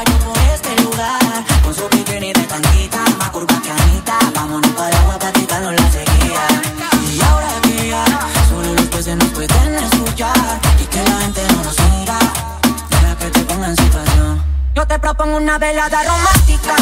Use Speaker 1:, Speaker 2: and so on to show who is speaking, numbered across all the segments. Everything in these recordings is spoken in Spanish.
Speaker 1: por este lugar. Con su bikini de tanquita, más curva que Anita. Vámonos para agua para quitarnos la sequía. Y ahora que ya, solo los peces nos pueden escuchar. Y que la gente no nos mira. Deja que te ponga en situación. Yo te propongo una velada romántica,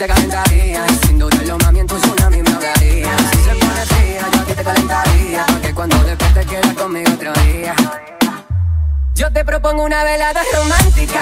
Speaker 1: te
Speaker 2: calentaría. Y sin dudarlo, mami, en tu tsunami me ahogaría. Si se pone fría, yo a ti te calentaría. Porque cuando despiertes quieras conmigo otro día. Yo te propongo una velada romántica.